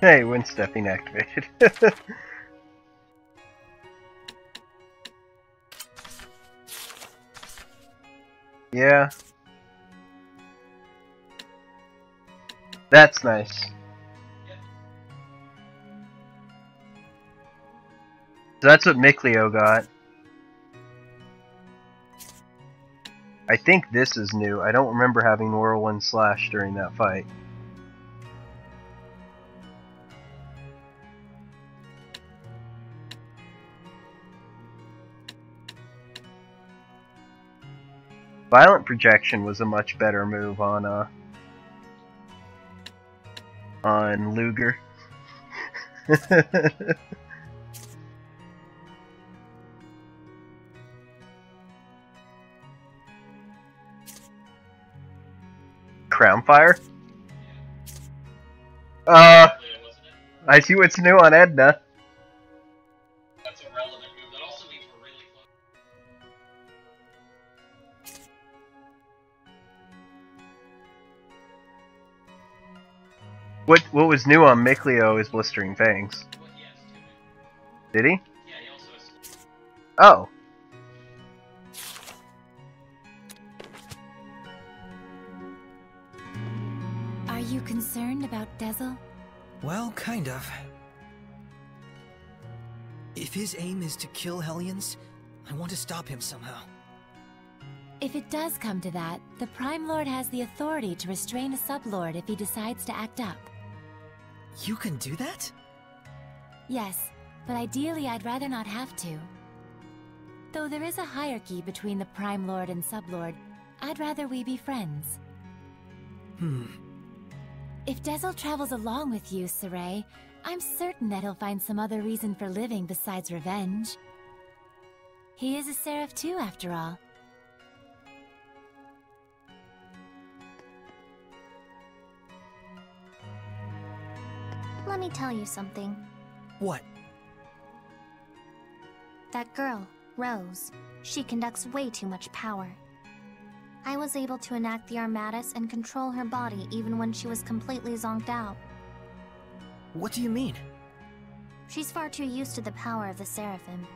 Hey, wind stepping activated. yeah. That's nice. So that's what Mikleo got. I think this is new. I don't remember having Whirlwind Slash during that fight. Violent Projection was a much better move on uh on Luger. Crown Fire? Uh, I see what's new on Edna. What what was new on Mikleo is Blistering Fangs. What he has too. Did he? Yeah, he also. Oh. Are you concerned about Dezel? Well, kind of. If his aim is to kill Hellions, I want to stop him somehow. If it does come to that, the Prime Lord has the authority to restrain a sublord if he decides to act up. You can do that? Yes, but ideally I'd rather not have to. Though there is a hierarchy between the Prime Lord and Sublord, I'd rather we be friends. Hmm. If Dezel travels along with you, Sorey, I'm certain that he'll find some other reason for living besides revenge. He is a Seraph too, after all. Let me tell you something. What? That girl, Rose, she conducts way too much power. I was able to enact the Armatus and control her body even when she was completely zonked out. What do you mean? She's far too used to the power of the Seraphim.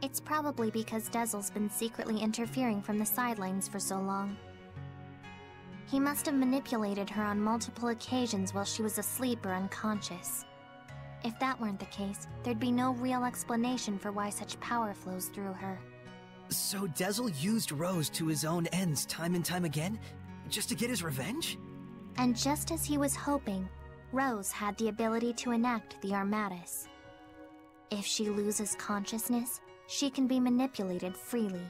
It's probably because Dezel's been secretly interfering from the sidelines for so long. He must have manipulated her on multiple occasions while she was asleep or unconscious. If that weren't the case, there'd be no real explanation for why such power flows through her. So Dezel used Rose to his own ends time and time again? Just to get his revenge? And just as he was hoping, Rose had the ability to enact the Armatus. If she loses consciousness, she can be manipulated freely.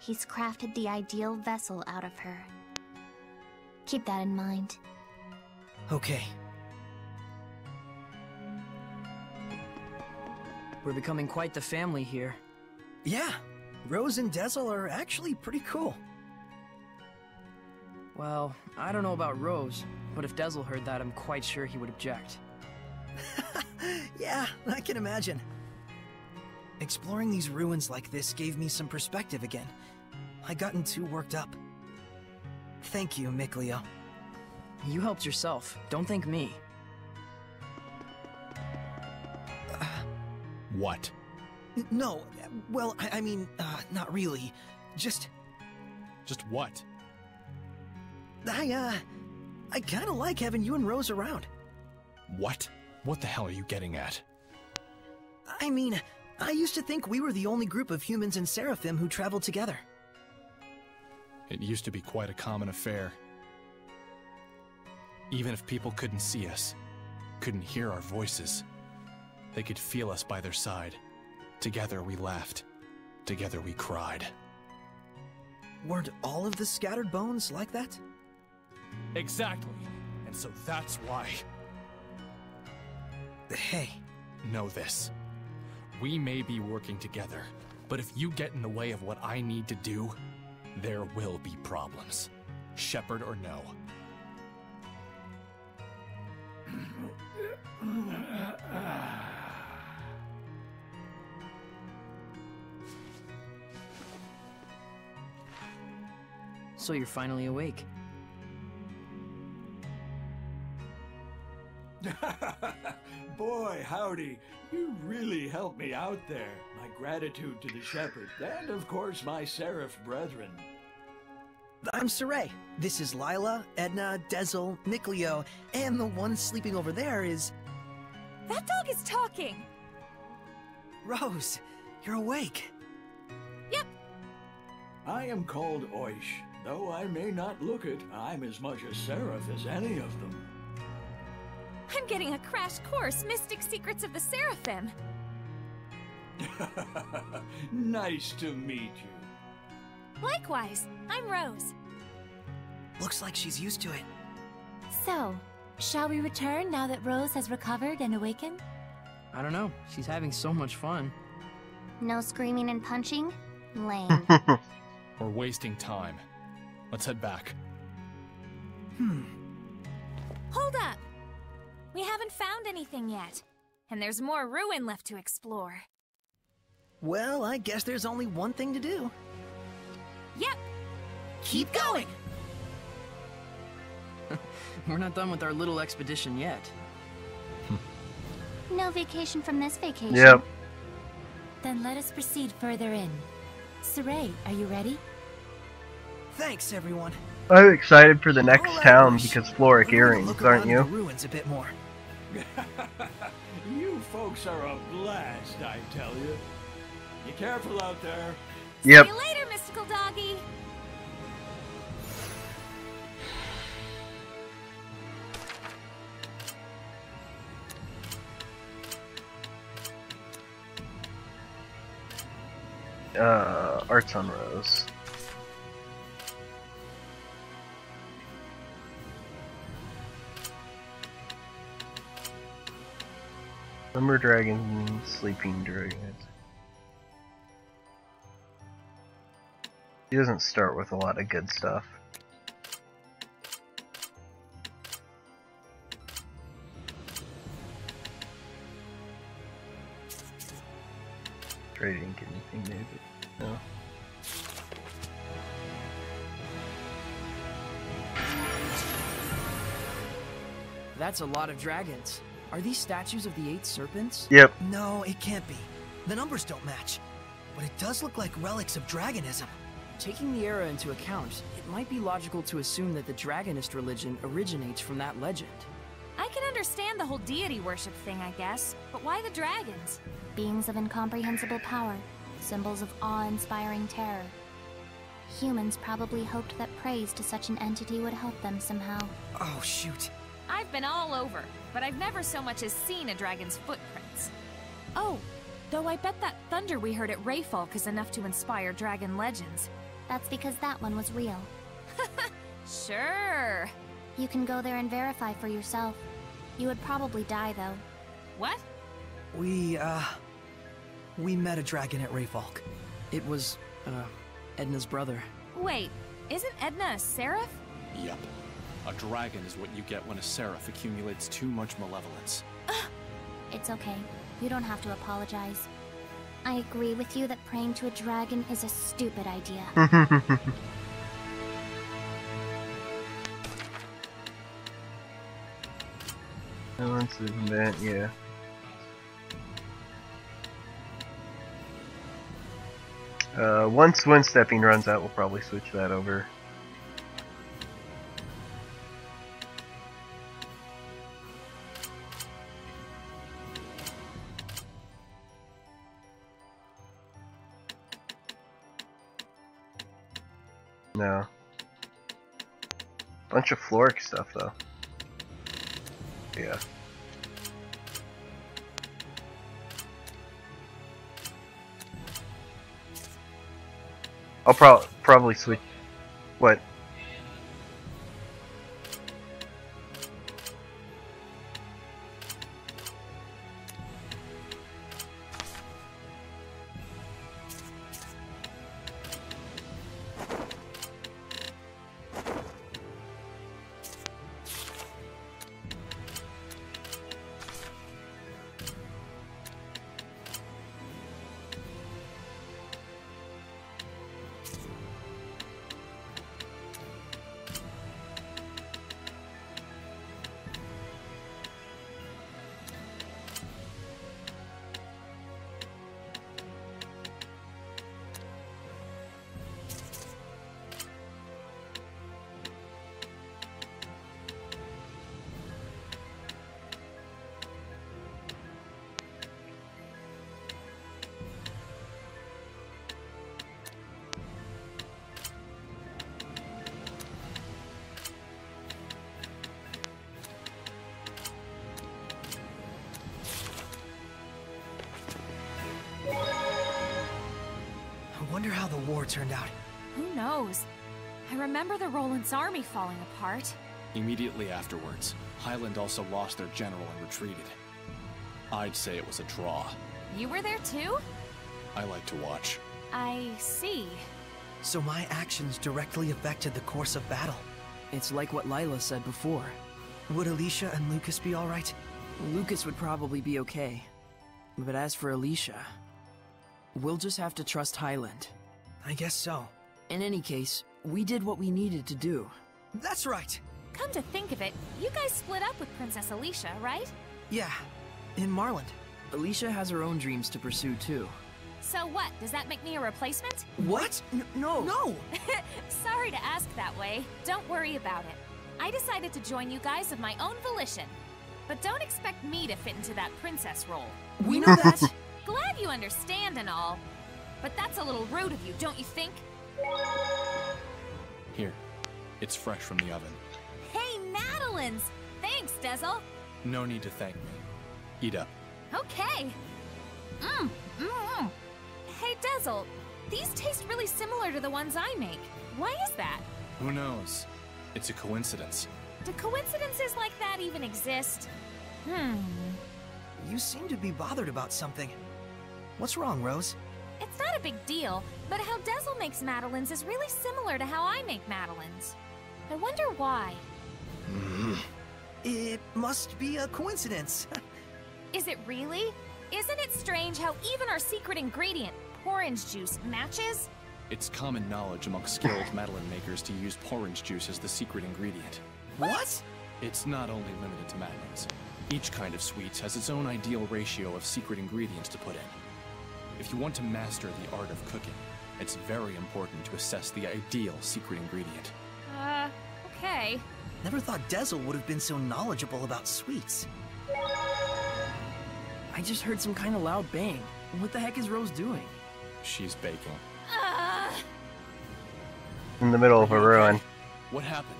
He's crafted the ideal vessel out of her. Keep that in mind. Okay. We're becoming quite the family here. Yeah, Rose and Dezel are actually pretty cool. Well, I don't know about Rose, but if Dezel heard that, I'm quite sure he would object. yeah, I can imagine. Exploring these ruins like this gave me some perspective again. I gotten too worked up. Thank you, Mikleo. You helped yourself. Don't thank me. What? No, well, I, I mean, uh, not really. Just, Just what? I, uh, I kinda like having you and Rose around. What? What the hell are you getting at? I mean, I used to think we were the only group of humans and Seraphim who traveled together. It used to be quite a common affair. Even if people couldn't see us, couldn't hear our voices, they could feel us by their side. Together we laughed. Together we cried. Weren't all of the scattered bones like that? Exactly. And so that's why. Hey, Know this. We may be working together, but if you get in the way of what I need to do, there will be problems. Shepherd or no. So you're finally awake. Boy, howdy. You really helped me out there. My gratitude to the shepherd, and of course my seraph brethren. I'm Sorey. This is Lailah, Edna, Dezel, Mikleo, and the one sleeping over there is That dog is talking! Rose. You're awake. Yep, I am called Oish. Though I may not look it, I'm as much a seraph as any of them. I'm getting a crash course, Mystic Secrets of the Seraphim. nice to meet you. Likewise, I'm Rose. Looks like she's used to it. So, shall we return now that Rose has recovered and awakened? I don't know. She's having so much fun. No screaming and punching? Lame. We're wasting time. Let's head back. Hmm. Hold up! We haven't found anything yet. And there's more ruin left to explore. Well, I guess there's only one thing to do. Yep, Keep going! We're not done with our little expedition yet. no vacation from this vacation. Yep. Then let us proceed further in. Sorey, are you ready? Thanks, everyone. I'm excited for the next town Bush. because We're Floric gonna earrings, look aren't you? The ruins a bit more. you folks are a blast, I tell you. Be careful out there. Yep. see you later, mystical doggy! Uh, Arts on Rose. Summer Dragon, Sleeping Dragon. He doesn't start with a lot of good stuff. Trading anything maybe. No. That's a lot of dragons. Are these statues of the eight serpents? Yep. No, it can't be. The numbers don't match. But it does look like relics of dragonism. Taking the era into account, it might be logical to assume that the Dragonist religion originates from that legend. I can understand the whole deity worship thing, I guess, but why the dragons? Beings of incomprehensible power, symbols of awe-inspiring terror. Humans probably hoped that praise to such an entity would help them somehow. Oh, shoot. I've been all over, but I've never so much as seen a dragon's footprints. Oh, though I bet that thunder we heard at Rayfalke is enough to inspire dragon legends. That's because that one was real. Sure. You can go there and verify for yourself. You would probably die, though. What? We, uh... We met a dragon at Rayfalke. It was, uh, Edna's brother. Wait, isn't Edna a seraph? Yep. A dragon is what you get when a seraph accumulates too much malevolence. It's okay. You don't have to apologize. I agree with you that praying to a dragon is a stupid idea. Balance movement, yeah. Uh, once wind stepping runs out, we'll probably switch that over. No. Bunch of Floric stuff though. Yeah. I'll pro- probably switch. What? Turned out. Who knows? I remember the Rolance army falling apart. Immediately afterwards, Highland also lost their general and retreated. I'd say it was a draw. You were there too? I like to watch. I see. So my actions directly affected the course of battle. It's like what Lailah said before. Would Alicia and Lucas be alright? Lucas would probably be okay. But as for Alicia, we'll just have to trust Highland. I guess so. In any case, we did what we needed to do. That's right! Come to think of it, you guys split up with Princess Alicia, right? Yeah, in Marlind. Alicia has her own dreams to pursue too. So what? Does that make me a replacement? What? N no! No! Sorry to ask that way. Don't worry about it. I decided to join you guys of my own volition. But don't expect me to fit into that princess role. We know that! Glad you understand and all. But that's a little rude of you, don't you think? Here, it's fresh from the oven. Hey, Madeline's! Thanks, Dezel. No need to thank me. Eat up. Okay. Mmm, mmm, mmm. Hey, Dezel, these taste really similar to the ones I make. Why is that? Who knows? It's a coincidence. Do coincidences like that even exist? Hmm. You seem to be bothered about something. What's wrong, Rose? It's not a big deal, but how Dezel makes Madeline's is really similar to how I make Madeline's. I wonder why. Hmm. It must be a coincidence. Is it really? Isn't it strange how even our secret ingredient, orange juice, matches? It's common knowledge among skilled Madeline makers to use orange juice as the secret ingredient. what? It's not only limited to Madeline's. Each kind of sweets has its own ideal ratio of secret ingredients to put in. If you want to master the art of cooking, it's very important to assess the ideal secret ingredient. Uh, okay. Never thought Dezel would have been so knowledgeable about sweets. I just heard some kind of loud bang. What the heck is Rose doing? She's baking. Uh, In the middle of a ruin. What happened?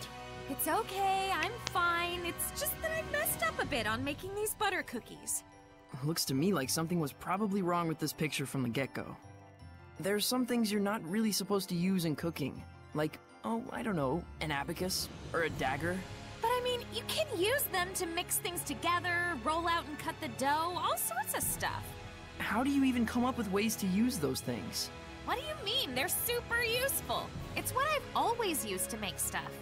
it's okay, I'm fine. It's just that I messed up a bit on making these butter cookies. Looks to me like something was probably wrong with this picture from the get-go. There's some things you're not really supposed to use in cooking. Like, oh, I don't know, an abacus or a dagger. But I mean, you can use them to mix things together, roll out and cut the dough, all sorts of stuff. How do you even come up with ways to use those things? What do you mean? They're super useful. It's what I've always used to make stuff.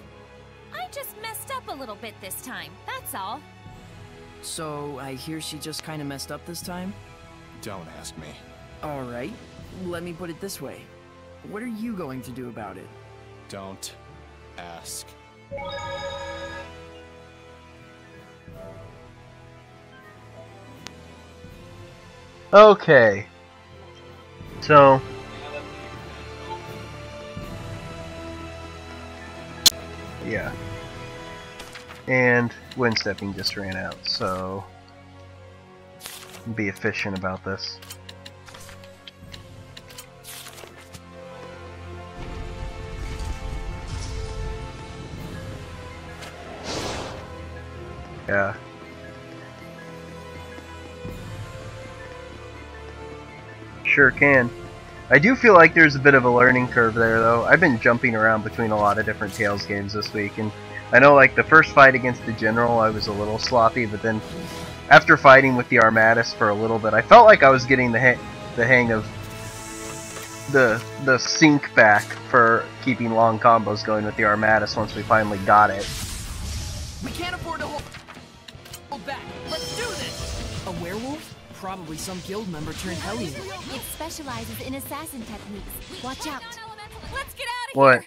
I just messed up a little bit this time, that's all. So, I hear she just kinda messed up this time? Don't ask me. Alright, let me put it this way. What are you going to do about it? Don't ask. Okay. So. And wind stepping just ran out, so. Be efficient about this. Yeah. Sure can. I do feel like there's a bit of a learning curve there, though. I've been jumping around between a lot of different Tales games this week, and I know, like, the first fight against the General, I was a little sloppy, but then after fighting with the Armatus for a little bit, I felt like I was getting the, ha- the hang of the the sync back for keeping long combos going with the Armatus once we finally got it. We can't afford to hold, hold back. Let's do this! A werewolf? Probably some guild member turned Hellion. It specializes in assassin techniques. Watch out. Let's get out of here. What?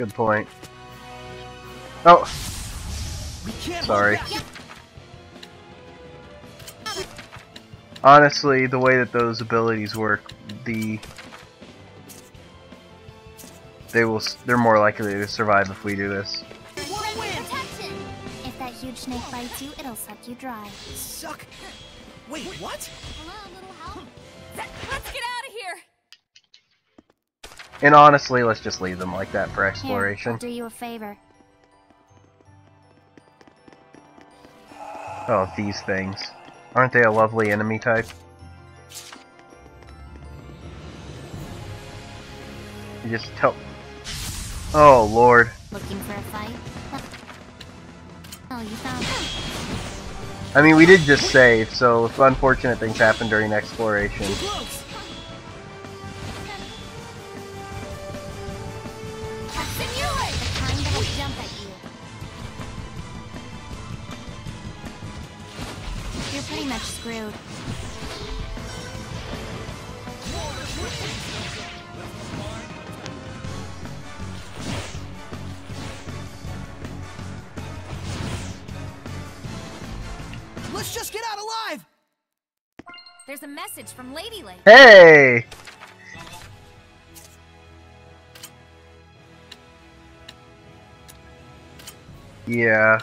Good point. Oh, We can't Sorry. honestly, the way that those abilities work, the they will they're more likely to survive if we do this. Protection! If that huge snake bites you, it'll suck you dry. Suck. Wait, what? Hello, little help? Let's get out of here! And honestly, let's just leave them like that for Here, exploration. I'll do you a favor. Oh, these things. Aren't they a lovely enemy type? You just tell. Oh, Lord. Looking for a fight? Oh, you found it. I mean, we did just save, so if unfortunate things happen during exploration. From Lady Lake. Hey! Yeah.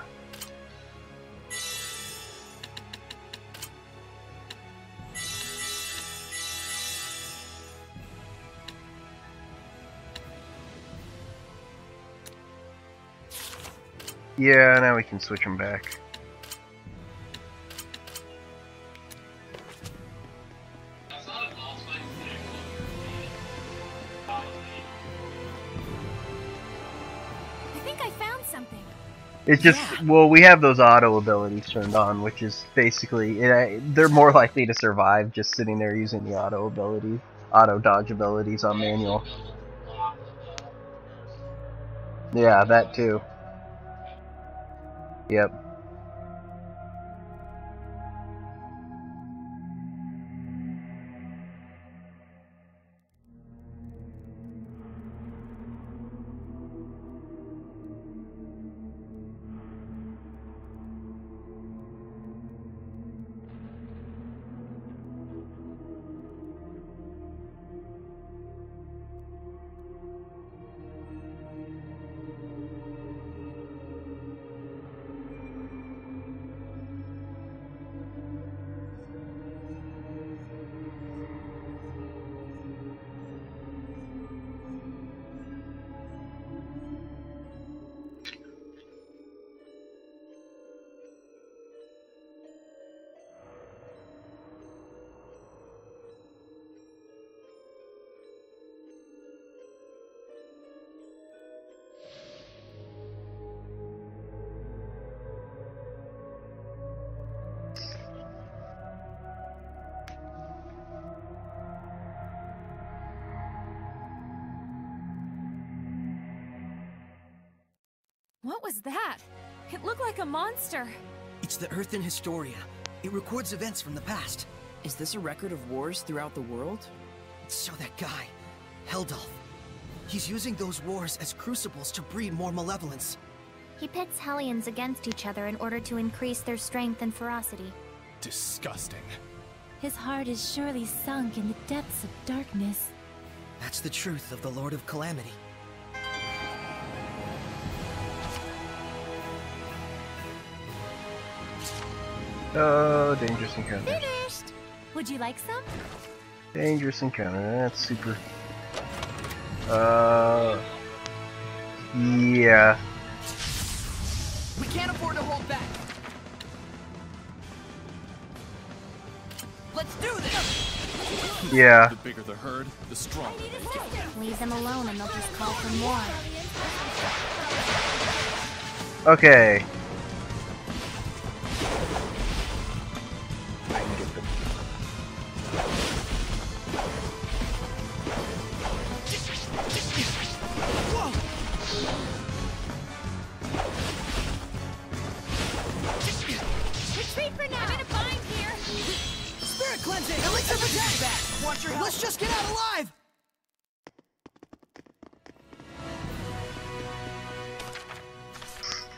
Yeah, now we can switch them back. It's just well, we have those auto abilities turned on, which is basically it, they're more likely to survive just sitting there using the auto ability, auto dodge abilities on manual. Yeah, that too. Yep. What was that? It looked like a monster. It's the Earthen Historia. It records events from the past. Is this a record of wars throughout the world? So that guy, Heldalf, he's using those wars as crucibles to breed more malevolence. He pits Hellions against each other in order to increase their strength and ferocity. Disgusting. His heart is surely sunk in the depths of darkness. That's the truth of the Lord of Calamity. Oh, dangerous encounter. Finished! Would you like some? Dangerous encounter. That's super. Uh. Yeah. We can't afford to hold back. Let's do this! Yeah. The bigger the herd, the stronger. Leave them alone and they'll just call for more. Okay.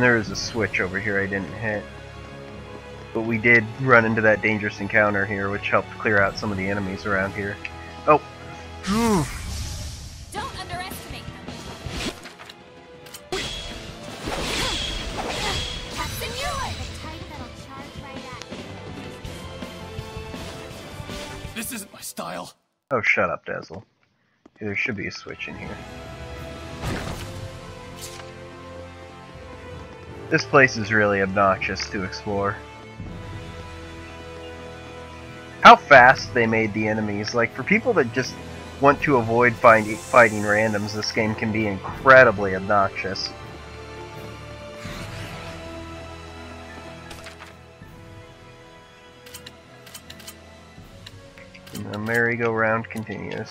And there is a switch over here I didn't hit. But we did run into that dangerous encounter here, which helped clear out some of the enemies around here. Oh! Don't underestimate them. Captain Ewan! The Titan that'll charge right at you. This isn't my style. Oh, shut up, Dezel. There should be a switch in here. This place is really obnoxious to explore. How fast they made the enemies. Like, for people that just want to avoid find, fighting randoms, this game can be incredibly obnoxious. And the merry-go-round continues.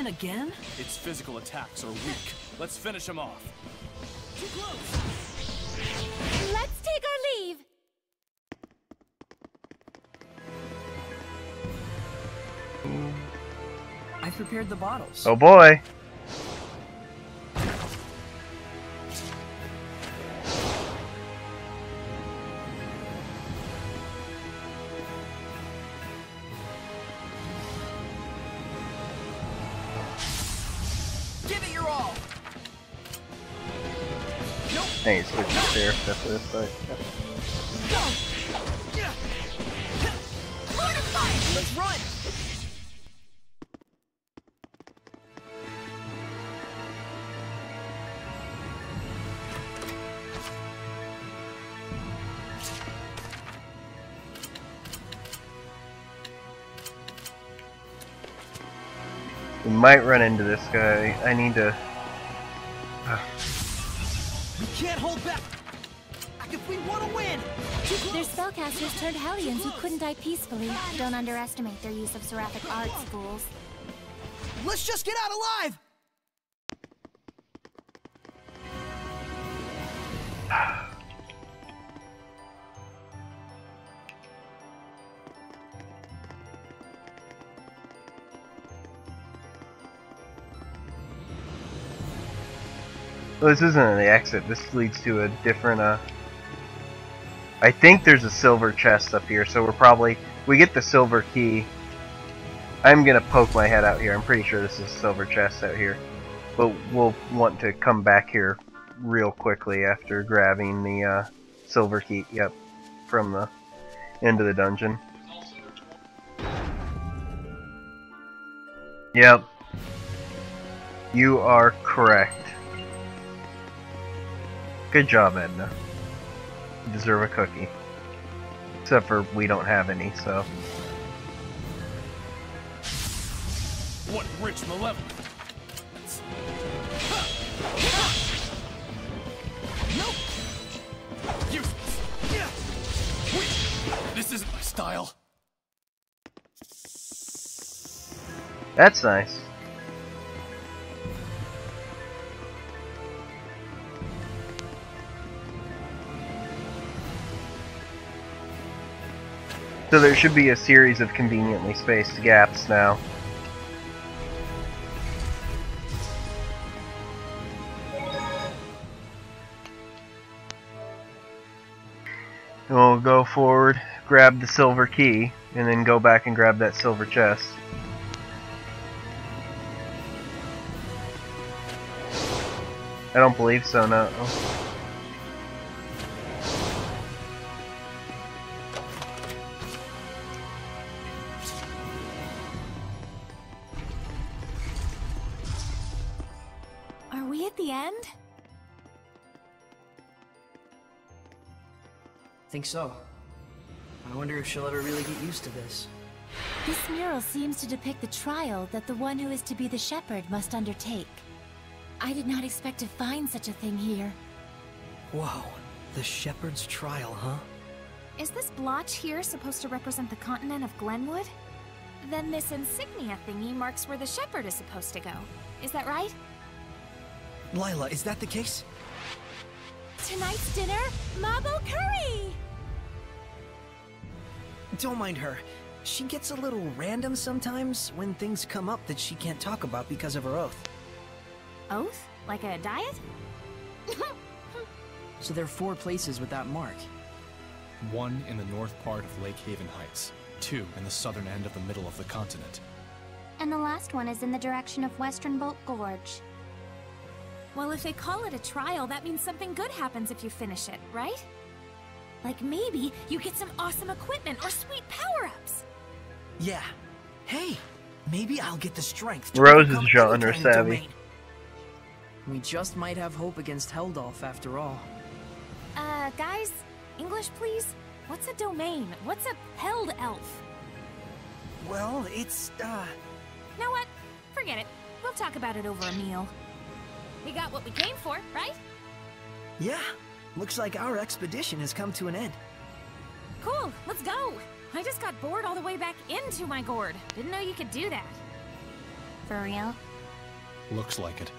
Bodiless again? Its physical attacks are weak. Let's finish him off. Too close! Let's take our leave! I've prepared the bottles. Oh boy! We might run into this guy. I need to... We can't hold back! If we want to win! Their spellcasters turned Hellions who couldn't die peacefully. Don't underestimate their use of seraphic arts, fools. Let's just get out alive! This isn't the exit. This leads to a different, uh... I think there's a silver chest up here, so we're probably... We get the silver key. I'm gonna poke my head out here. I'm pretty sure this is a silver chest out here. But we'll want to come back here real quickly after grabbing the, uh, silver key. Yep. From the end of the dungeon. Yep. You are correct. Good job, Edna. You deserve a cookie. Except for we don't have any, so. What rich malevolence! Useless! This isn't my style. That's nice. So there should be a series of conveniently spaced gaps now. We'll go forward, grab the silver key, and then go back and grab that silver chest. I don't believe so, no. At the end? Think so. I wonder if she'll ever really get used to this. This mural seems to depict the trial that the one who is to be the shepherd must undertake. I did not expect to find such a thing here. Whoa, the shepherd's trial, huh? Is this blotch here supposed to represent the continent of Glenwood? Then this insignia thingy marks where the shepherd is supposed to go. Is that right? Lailah, is that the case? tonight's dinner, Mabo curry! Don't mind her. She gets a little random sometimes when things come up that she can't talk about because of her oath. Oath? Like a diet? So there are four places with that mark. One in the north part of Lake Haven Heights, two in the southern end of the middle of the continent. And the last one is in the direction of Western Bolt Gorge. Well, if they call it a trial, that means something good happens if you finish it, right? Like maybe you get some awesome equipment or sweet power-ups. Yeah. Hey, maybe I'll get the strength to Rose is overcome genre any kind of savvy. domain. We just might have hope against Heldalf after all. Uh, guys, English please? What's a domain? What's a held elf? Well, it's, uh... Know what? Forget it. We'll talk about it over a meal. We got what we came for, right? Yeah. Looks like our expedition has come to an end. Cool, let's go! I just got bored all the way back into my gourd. Didn't know you could do that. For real? Looks like it.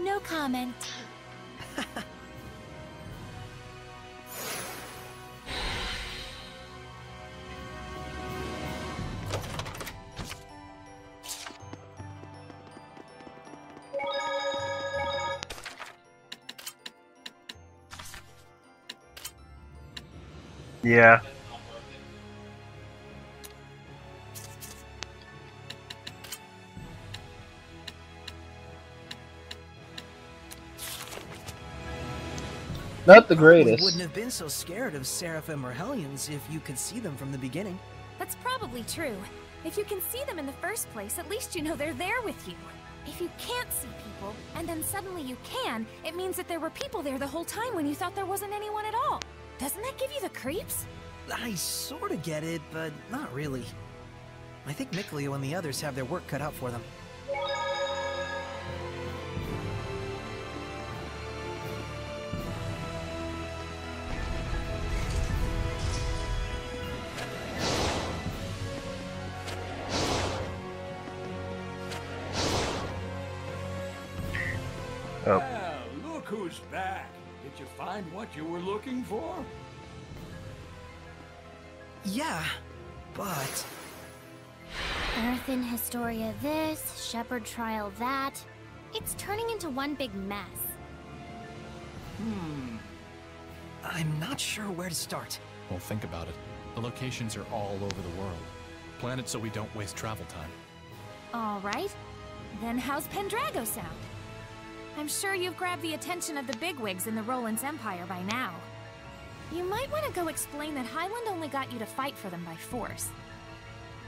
No comment. Yeah. Not the Probably greatest. wouldn't have been so scared of Seraphim or Hellions if you could see them from the beginning. That's probably true. If you can see them in the first place, at least you know they're there with you. If you can't see people, and then suddenly you can, it means that there were people there the whole time when you thought there wasn't anyone at all. Doesn't that give you the creeps? I sorta get it, but not really. I think Mikleo and the others have their work cut out for them. Looking for? Yeah, but... Earthen Historia this, Shepherd Trial that. It's turning into one big mess. Hmm. I'm not sure where to start. Well, think about it. The locations are all over the world. Plan it so we don't waste travel time. Alright. Then how's Pendrago sound? I'm sure you've grabbed the attention of the bigwigs in the Rolance Empire by now. You might want to go explain that Highland only got you to fight for them by force.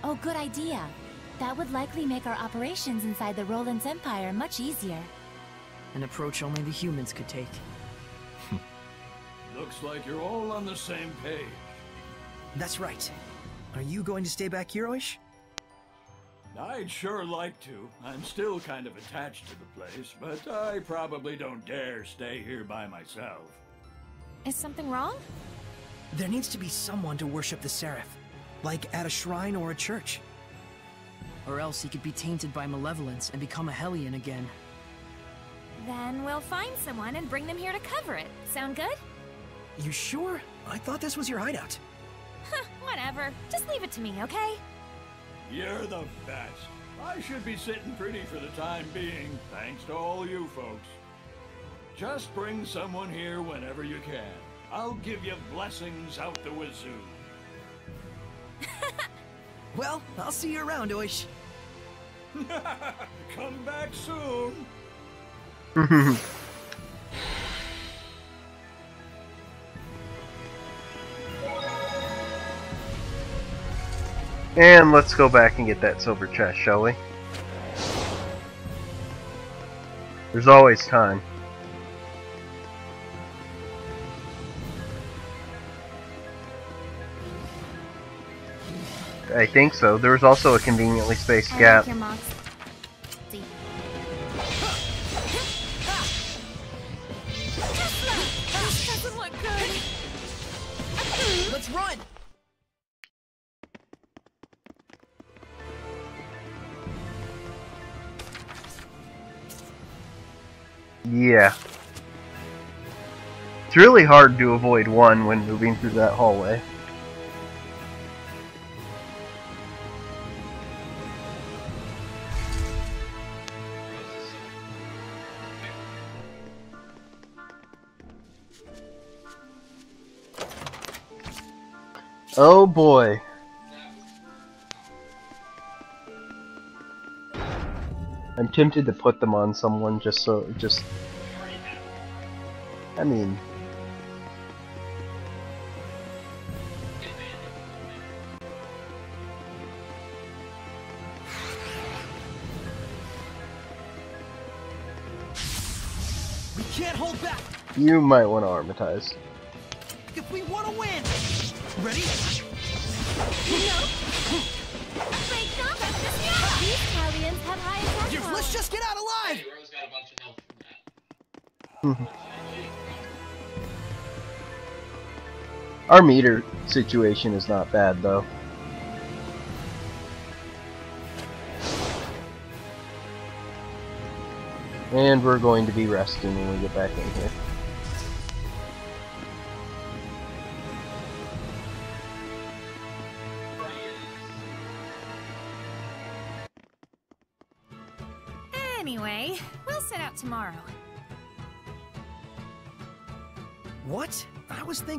Oh, good idea. That would likely make our operations inside the Rolance Empire much easier. An approach only the humans could take. Looks like you're all on the same page. That's right. Are you going to stay back here, Oish? I'd sure like to. I'm still kind of attached to the place, but I probably don't dare stay here by myself. Is something wrong? There needs to be someone to worship the Seraph. Like at a shrine or a church. Or else he could be tainted by malevolence and become a Hellion again. Then we'll find someone and bring them here to cover it. Sound good? You sure? I thought this was your hideout. Whatever. Just leave it to me, okay? You're the best. I should be sitting pretty for the time being, thanks to all you folks. Just bring someone here whenever you can. I'll give you blessings out the wazoo. Well, I'll see you around, Oish. Come back soon. and let's go back and get that silver chest, shall we? There's always time. I think so. There was also a conveniently spaced gap. like your moxie. This doesn't look good. Let's run! Yeah. It's really hard to avoid one when moving through that hallway. Oh boy. I'm tempted to put them on someone just so just I mean We can't hold back you might want to armatize. if we want to win. Ready? Great combat, this These Italians have high attack Here, power. let's just get out alive. Hey, Rose got a bunch of health from that. Our meter situation is not bad though. And we're going to be resting when we get back in here.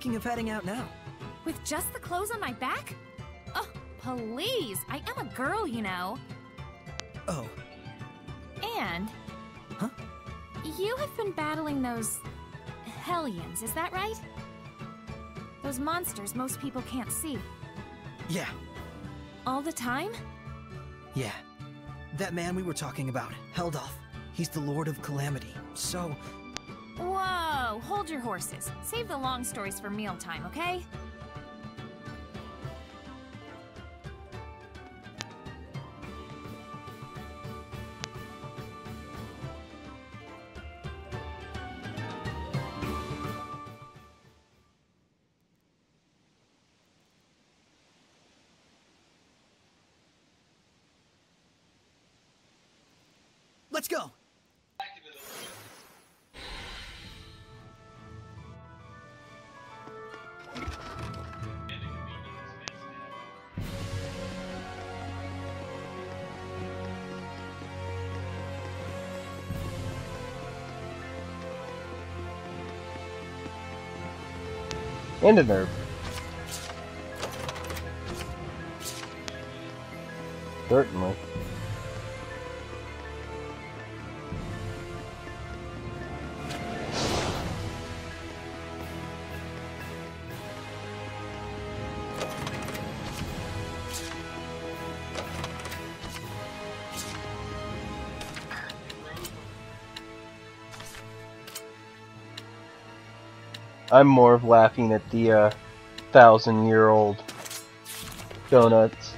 Thinking of heading out now. With just the clothes on my back? Oh, please. I am a girl, you know. Oh, And. Huh? You have been battling those. Hellions, is that right? Those monsters most people can't see. yeah, All the time? yeah. That man we were talking about, Heldalf. He's the Lord of Calamity. So, Whoa, hold your horses. Save the long stories for mealtime, okay? A nerve. Certainly. I'm more of laughing at the uh, thousand year old donuts.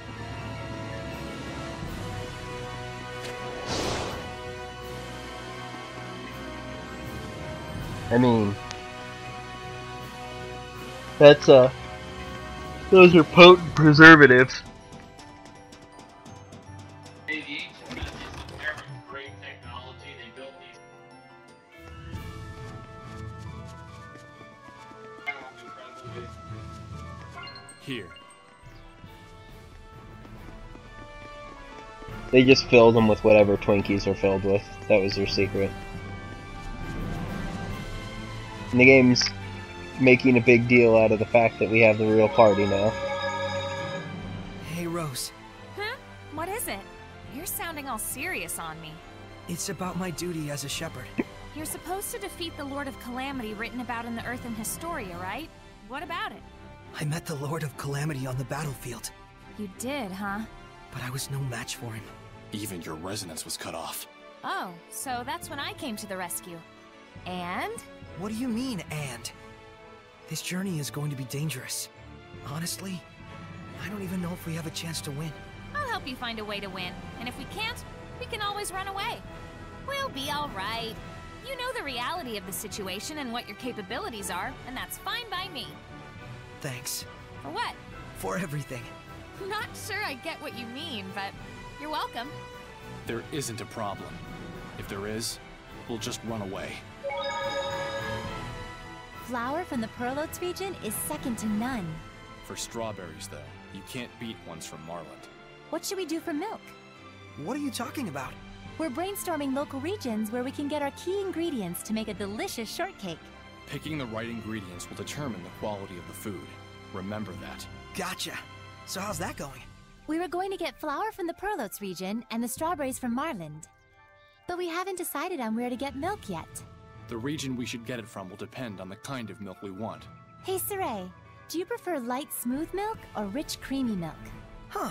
I mean, that's uh, those are potent preservatives. They just filled them with whatever Twinkies are filled with. That was their secret. And the game's making a big deal out of the fact that we have the real party now. Hey, Rose. Huh? What is it? You're sounding all serious on me. It's about my duty as a shepherd. You're supposed to defeat the Lord of Calamity written about in the Earthen Historia, right? What about it? I met the Lord of Calamity on the battlefield, You did, huh? but I was no match for him. Even your resonance was cut off. Oh, so that's when I came to the rescue. And? What do you mean, and? This journey is going to be dangerous. Honestly, I don't even know if we have a chance to win. I'll help you find a way to win. And if we can't, we can always run away. We'll be alright. You know the reality of the situation and what your capabilities are, and that's fine by me. Thanks For what? for everything. Not sure I get what you mean, but you're welcome. There isn't a problem. If there is, we'll just run away. flour from the Pearl Oats region is second to none. For strawberries, though, you can't beat ones from Marlind. What should we do for milk? What are you talking about? We're brainstorming local regions where we can get our key ingredients to make a delicious shortcake. Picking the right ingredients will determine the quality of the food. Remember that. Gotcha. So how's that going? We were going to get flour from the Pearl Oats region and the strawberries from Marlind. But we haven't decided on where to get milk yet. The region we should get it from will depend on the kind of milk we want. Hey, Sorey, do you prefer light smooth milk or rich creamy milk? Huh.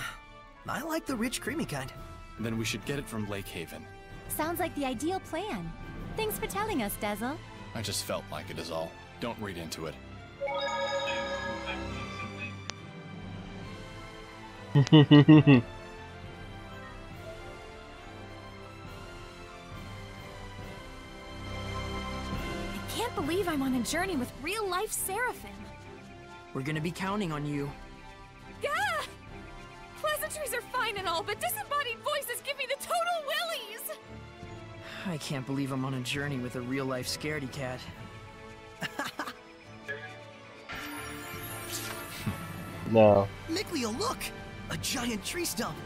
I like the rich creamy kind. Then we should get it from Lake Haven. Sounds like the ideal plan. Thanks for telling us, Dezel. I just felt like it is all. Don't read into it. Believe I'm on a journey with real-life Seraphim. We're gonna be counting on you. Gah! Pleasantries are fine and all, but disembodied voices give me the total willies! I can't believe I'm on a journey with a real-life scaredy cat. No. Mikleo, look! A giant tree stump!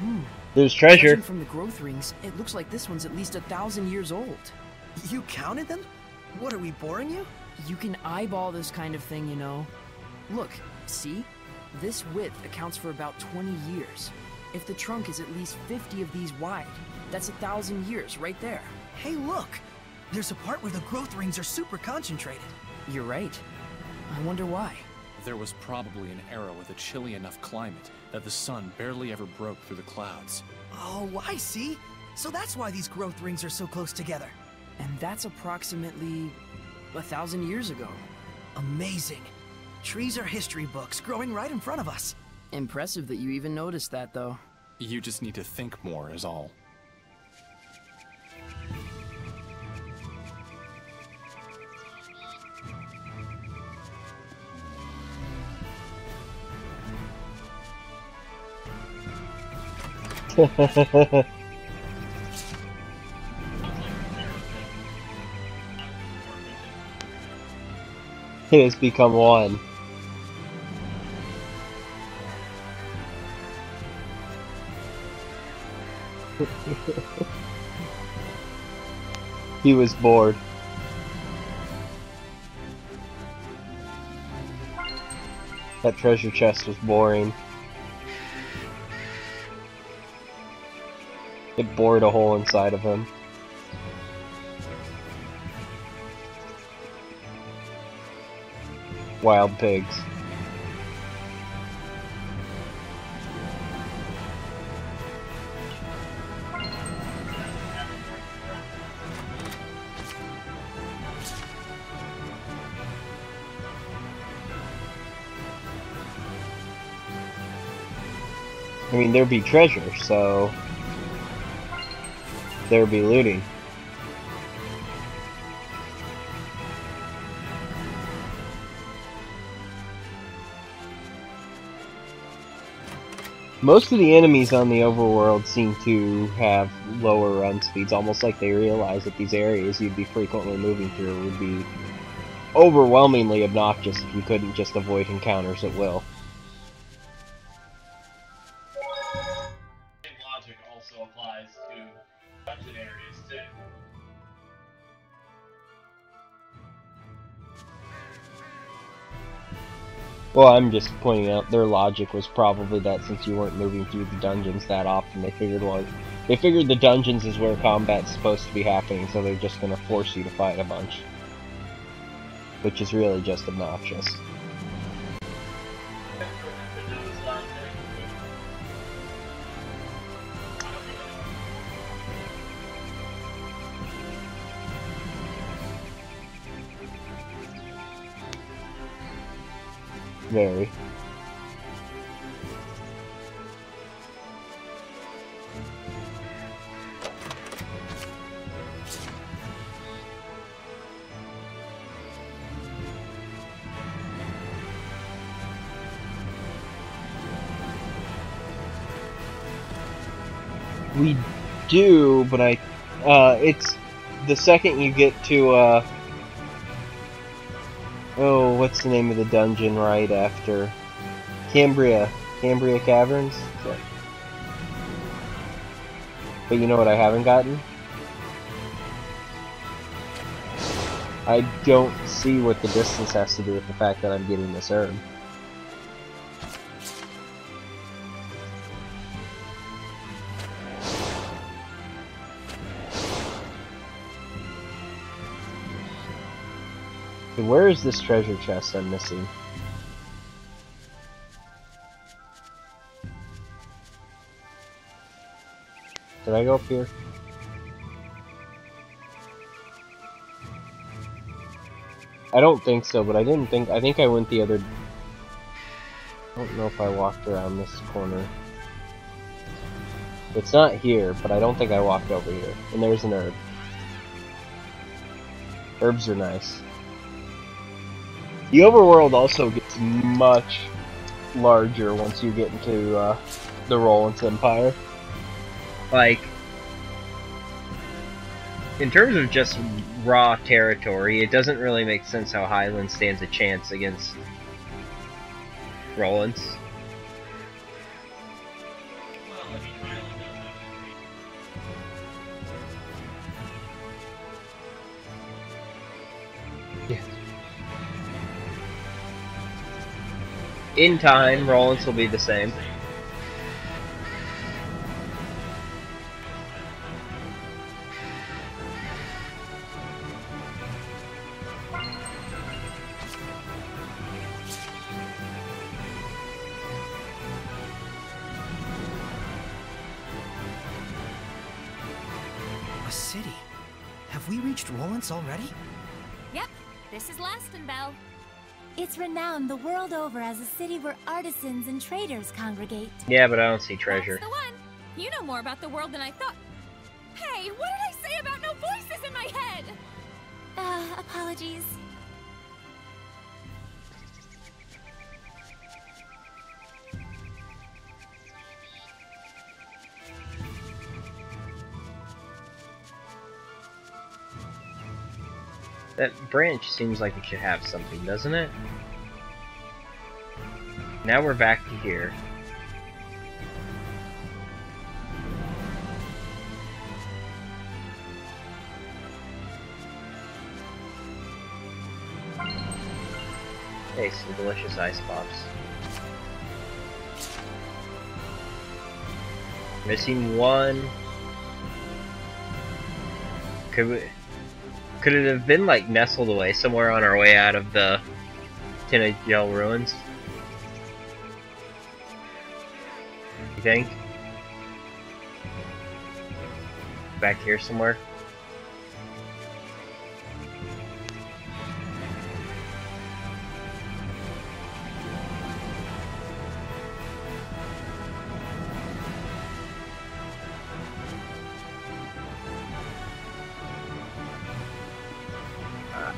Hmm. There's treasure. Judging from the growth rings, it looks like this one's at least a thousand years old. You counted them? What, are we boring you? You can eyeball this kind of thing, you know. Look, see? This width accounts for about 20 years. If the trunk is at least 50 of these wide, that's a thousand years right there. Hey, look! There's a part where the growth rings are super concentrated. You're right. I wonder why. There was probably an era with a chilly enough climate that the sun barely ever broke through the clouds. Oh, I see. So that's why these growth rings are so close together. And that's approximately a thousand years ago. Amazing. Trees are history books growing right in front of us. Impressive that you even noticed that, though. You just need to think more, is all. It has become one. he was bored. That treasure chest was boring. It bored a hole inside of him. Wild pigs. I mean, there'd be treasure, so there'd be looting. Most of the enemies on the overworld seem to have lower run speeds, almost like they realize that these areas you'd be frequently moving through would be overwhelmingly obnoxious if you couldn't just avoid encounters at will. Well, I'm just pointing out their logic was probably that since you weren't moving through the dungeons that often, they figured well, they figured the dungeons is where combat's supposed to be happening, so they're just gonna force you to fight a bunch, which is really just obnoxious. Very. We do, but I, uh, it's the second you get to, uh, Oh, what's the name of the dungeon right after Cambria? Cambria Caverns? But you know what I haven't gotten? I don't see what the distance has to do with the fact that I'm getting this herb. Where is this treasure chest I'm missing? Did I go up here? I don't think so, but I didn't think- I think I went the other- I don't know if I walked around this corner. It's not here, but I don't think I walked over here. And there's an herb. Herbs are nice. The overworld also gets much larger once you get into uh, the Rolance Empire. Like, in terms of just raw territory, it doesn't really make sense how Highland stands a chance against Rolance. In time, Rolance will be the same. It's renowned the world over as a city where artisans and traders congregate. Yeah, but I don't see treasure. That's the one. You know more about the world than I thought. Hey, what did I say about no voices in my head? Uh, apologies. That branch seems like it should have something, doesn't it? Now we're back to here. Hey, some delicious ice pops. Missing one. Could we... Could it have been like nestled away somewhere on our way out of the Tintagel ruins? You think? Back here somewhere?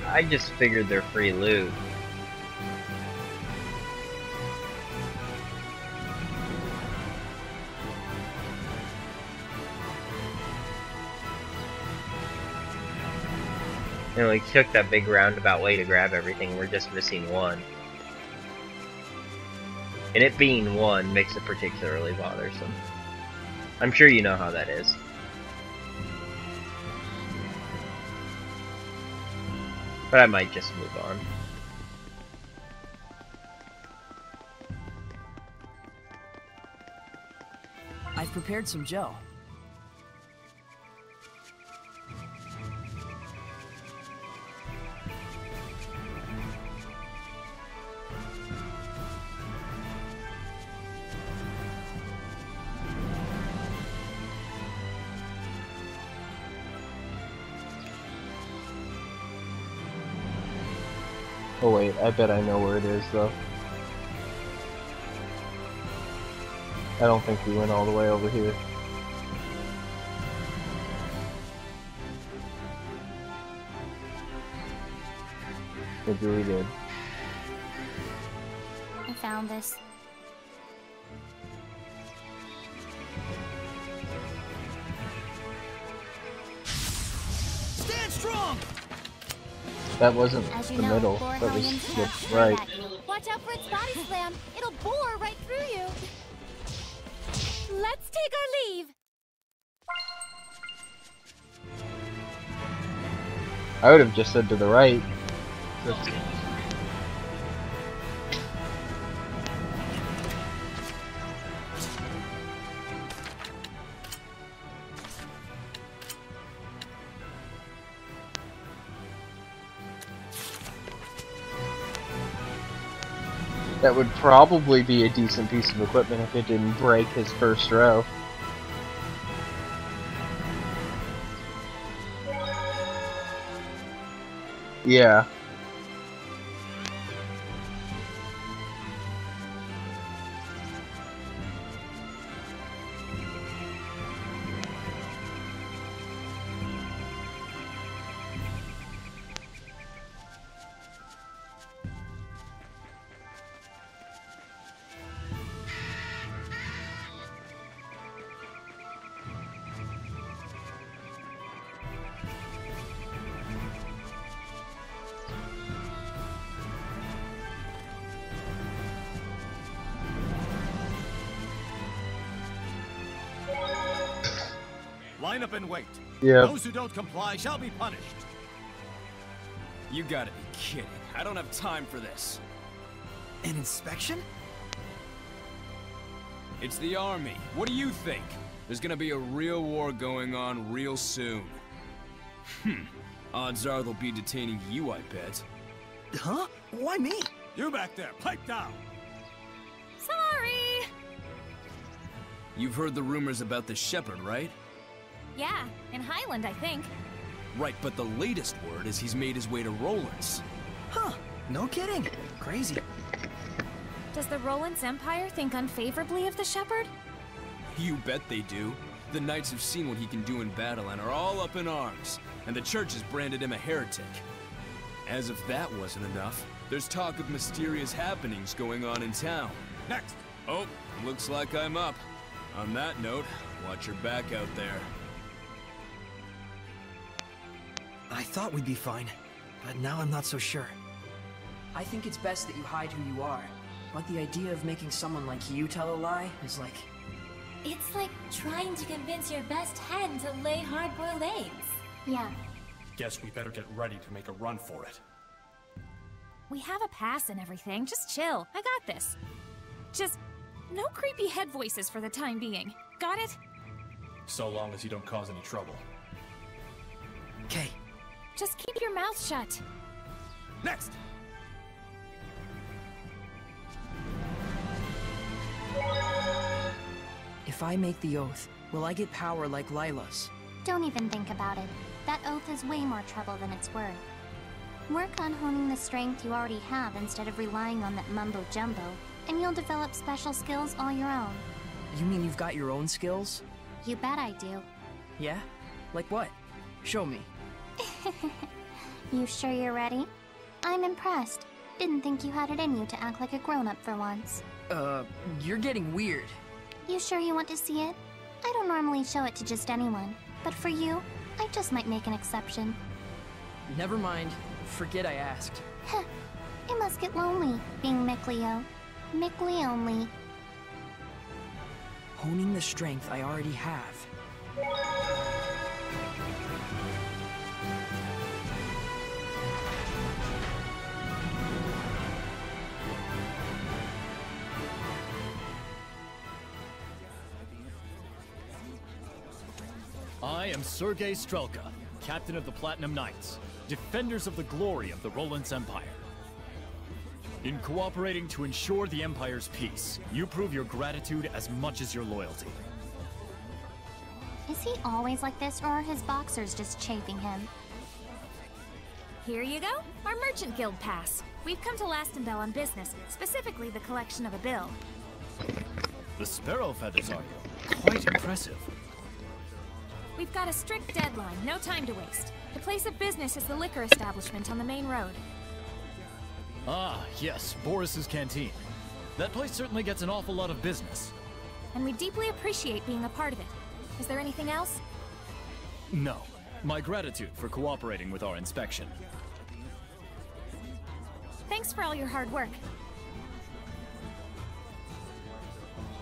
I just figured they're free loot. Know, we took that big roundabout way to grab everything, we're just missing one. And it being one makes it particularly bothersome. I'm sure you know how that is. But I might just move on. I've prepared some gel. I bet I know where it is though. I don't think we went all the way over here. Maybe we did. I found this. Stand strong! That wasn't As the know, middle. boar That was the right. Watch out for its body slam. It'll bore right through you. Let's take our leave. I would have just said to the right. That's- That would probably be a decent piece of equipment if it didn't break his first row. Yeah. Yeah. Those who don't comply shall be punished. You gotta be kidding. I don't have time for this. An inspection? It's the army. What do you think? There's gonna be a real war going on real soon. Hmm. Odds are they'll be detaining you, I bet. Huh? Why me? You back there, pipe down. Sorry! You've heard the rumors about the Shepherd, right? Yeah, in Highland, I think. Right, but the latest word is he's made his way to Rolance. Huh? No kidding. Crazy. Does the Rolance Empire think unfavorably of the Shepherd? You bet they do. The knights have seen what he can do in battle and are all up in arms, and the church has branded him a heretic. As if that wasn't enough, there's talk of mysterious happenings going on in town. Next. Oh, looks like I'm up. On that note, watch your back out there. I thought we'd be fine, but now I'm not so sure. I think it's best that you hide who you are. But the idea of making someone like you tell a lie is like... It's like trying to convince your best hen to lay hard-boiled eggs. Yeah. Guess we better get ready to make a run for it. We have a pass and everything. Just chill. I got this. Just no creepy head voices for the time being. Got it? So long as you don't cause any trouble. Okay, Just keep your mouth shut. Next. If I make the oath, will I get power like Lailah's? Don't even think about it. That oath is way more trouble than it's worth. Work on honing the strength you already have instead of relying on that mumbo jumbo, and you'll develop special skills all your own. You mean you've got your own skills? You bet I do. Yeah? Like what? Show me. You sure you're ready? I'm impressed. Didn't think you had it in you to act like a grown-up for once. Uh, you're getting weird. You sure you want to see it? I don't normally show it to just anyone, but for you, I just might make an exception. Never mind. Forget I asked. It must get lonely being Mikleo. Mickly only. Honing the strength I already have. I am Sergei Strelka, captain of the Platinum Knights, defenders of the glory of the Rolance Empire. In cooperating to ensure the Empire's peace, you prove your gratitude as much as your loyalty. Is he always like this, or are his boxers just chafing him? Here you go, our Merchant Guild pass. We've come to Lastonbell on business, specifically the collection of a bill. The sparrow feathers are you? Quite impressive. We've got a strict deadline, no time to waste. The place of business is the liquor establishment on the main road. Ah, yes, Boris's Canteen. That place certainly gets an awful lot of business. And we deeply appreciate being a part of it. Is there anything else? No. My gratitude for cooperating with our inspection. Thanks for all your hard work.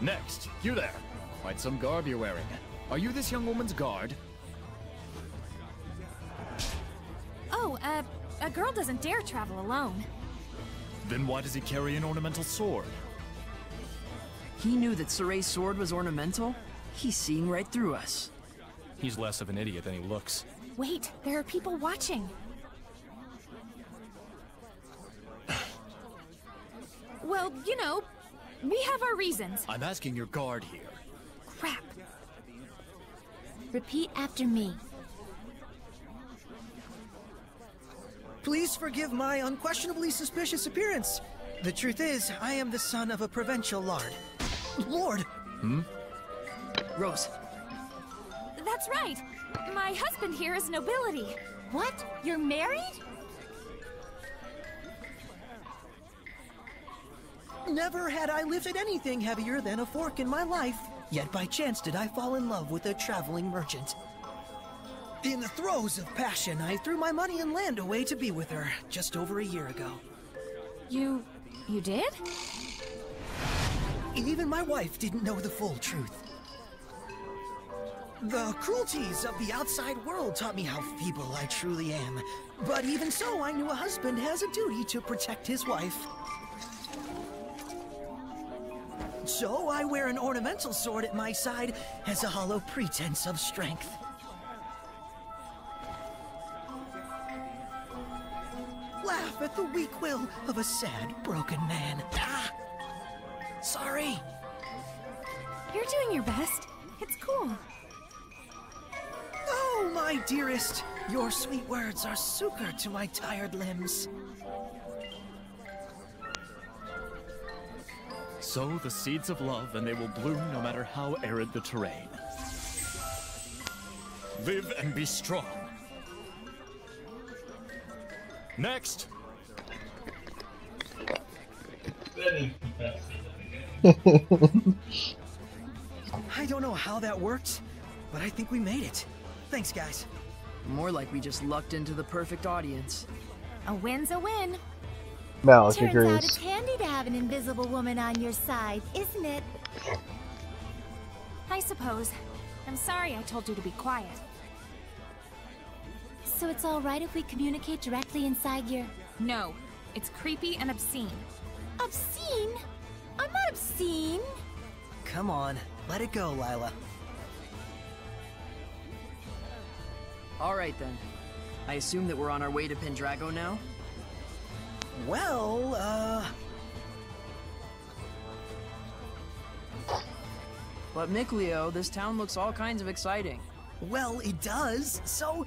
Next, you there. Quite some garb you're wearing. Are you this young woman's guard? Oh, uh, a girl doesn't dare travel alone. Then why does he carry an ornamental sword? He knew that Sorey's sword was ornamental? He's seeing right through us. He's less of an idiot than he looks. Wait, there are people watching. well, you know, we have our reasons. I'm asking your guard here. Crap. Repeat after me. Please forgive my unquestionably suspicious appearance. The truth is, I am the son of a provincial lord. Lord! Hmm? Rose. That's right. My husband here is nobility. What? You're married? Never had I lifted anything heavier than a fork in my life. Yet by chance did I fall in love with a traveling merchant. In the throes of passion, I threw my money and land away to be with her just over a year ago. You. you did? Even my wife didn't know the full truth. The cruelties of the outside world taught me how feeble I truly am. But even so, I knew a husband has a duty to protect his wife. So I wear an ornamental sword at my side as a hollow pretense of strength. Laugh at the weak will of a sad, broken man. Ah! Sorry. You're doing your best. It's cool. Oh, my dearest, your sweet words are succor to my tired limbs. Sow the seeds of love and they will bloom no matter how arid the terrain. Live and be strong. Next! I don't know how that worked, but I think we made it. Thanks, guys. More like we just lucked into the perfect audience. A win's a win. Malik Turns agrees. out it's handy to have an invisible woman on your side, isn't it? I suppose. I'm sorry I told you to be quiet. So it's alright if we communicate directly inside your... No, it's creepy and obscene. Obscene? I'm not obscene. Come on, let it go, Lailah. Alright then. I assume that we're on our way to Pendrago now? Well, uh... But Mikleo, this town looks all kinds of exciting. Well, it does, so...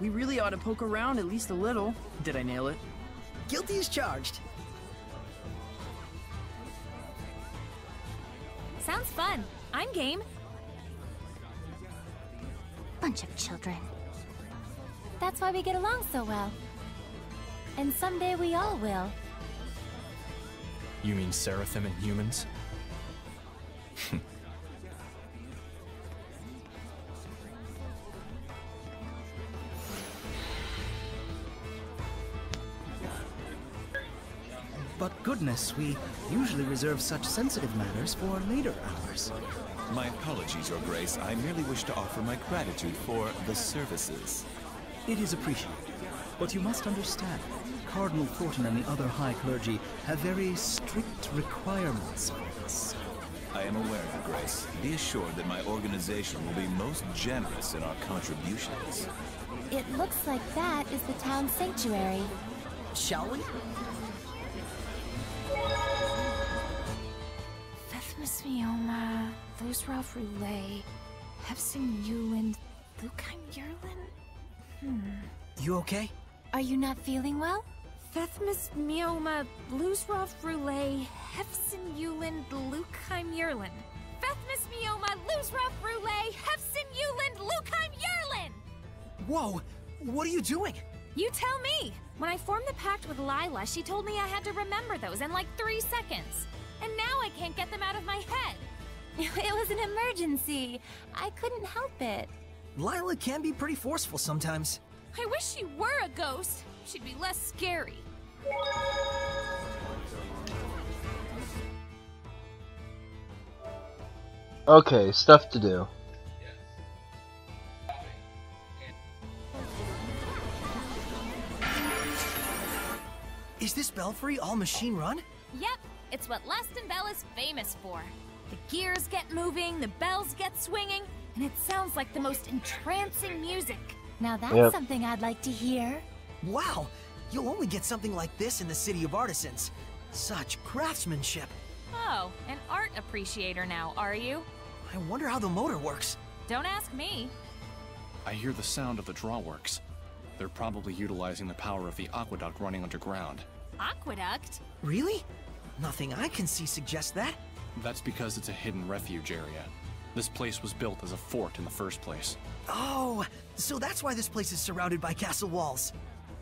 We really ought to poke around at least a little. Did I nail it? Guilty as charged. Sounds fun. I'm game. Bunch of children. That's why we get along so well. And someday we all will. You mean Seraphim and humans? But goodness, we usually reserve such sensitive matters for later hours. My apologies, Your Grace. I merely wish to offer my gratitude for the services. It is appreciated. But you must understand, Cardinal Forton and the other high clergy have very strict requirements for this. I am aware, of Your Grace. Be assured that my organization will be most generous in our contributions. It looks like that is the town sanctuary. Shall we? Thethmus Mioma, Losrov Roulette, Hefsin Yuland, Lukeim Yerlin? Hmm. You okay? Are you not feeling well? Thethmus Mioma, Losrov Roulette, Hefsin Yuland, Lukeim Yerlin. Fethmus Mioma, Losrov Roulette, Hefsin Yuland, Lukeim Yerlin! Whoa! What are you doing? You tell me! When I formed the pact with Lailah, she told me I had to remember those in like three seconds. And now I can't get them out of my head. It was an emergency. I couldn't help it. Lailah can be pretty forceful sometimes. I wish she were a ghost she'd be less scary. Okay, stuff to do. Is this belfry all machine run? Yep, it's what Lastonbell is famous for. The gears get moving, the bells get swinging, and it sounds like the most entrancing music. Now that's yep. something I'd like to hear. Wow, you'll only get something like this in the City of Artisans. Such craftsmanship. Oh, an art appreciator now, are you? I wonder how the motor works. Don't ask me. I hear the sound of the drawworks. They're probably utilizing the power of the aqueduct running underground. Aqueduct? Really? Nothing I can see suggests that. That's because it's a hidden refuge area. This place was built as a fort in the first place. Oh, so that's why this place is surrounded by castle walls.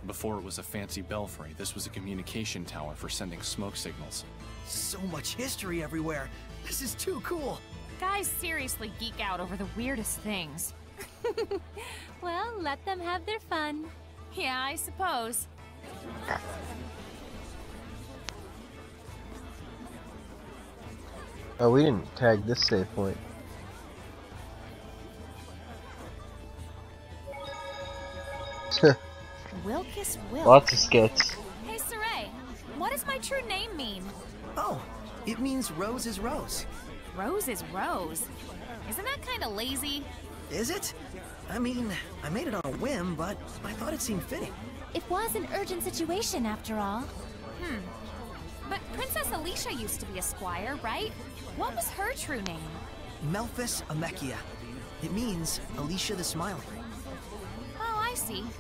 Before it was a fancy belfry, this was a communication tower for sending smoke signals. So much history everywhere. This is too cool. Guys seriously geek out over the weirdest things. Well, let them have their fun. Yeah, I suppose. Oh, we didn't tag this save point. Wilkis Wilk. Lots of skits. Hey, Sorey, what does my true name mean? Oh, it means rose is rose. Rose is Rose. Isn't that kind of lazy? Is it? I mean, I made it on a whim, but I thought it seemed fitting. It was an urgent situation after all. Hmm. But Princess Alisha used to be a squire, right? What was her true name? Melphis Amechia. It means Alicia the Smiling.